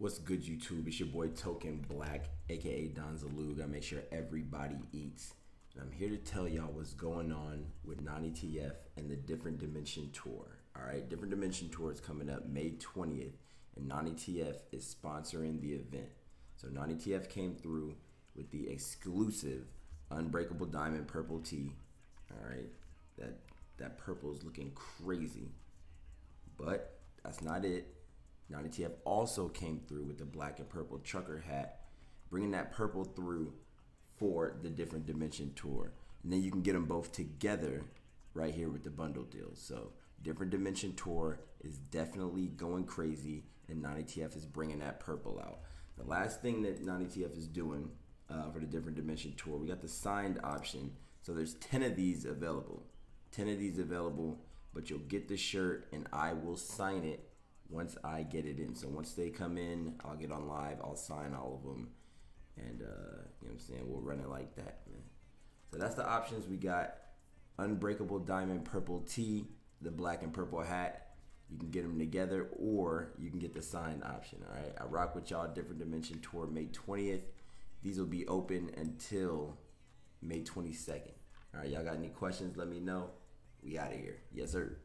What's good, YouTube? It's your boy Token Black, aka Don Zalug. Gotta make sure everybody eats. And I'm here to tell y'all what's going on with NaniTF and the Different Dimension Tour. Alright, Different Dimension Tour is coming up May 20th, and NaniTF is sponsoring the event. So NaniTF came through with the exclusive Unbreakable Diamond Purple Tee. Alright, that that purple is looking crazy. But that's not it NaniTF also came through with the black and purple trucker hat, bringing that purple through for the different dimension tour. And then you can get them both together right here with the bundle deal. So different dimension tour is definitely going crazy, and NaniTF is bringing that purple out. The last thing that NaniTF is doing uh, for the different dimension tour, we got the signed option. So there's 10 of these available. 10 of these available, but you'll get the shirt and I will sign it once I get it in. So once they come in, I'll get on live. I'll sign all of them, and uh, you know what I'm saying. We'll run it like that, man. So that's the options we got: unbreakable diamond purple tee, the black and purple hat. You can get them together, or you can get the signed option. All right, I rock with y'all. Different Dimension Tour May 20th. These will be open until May 22nd. All right, y'all got any questions? Let me know. We out of here. Yes, sir.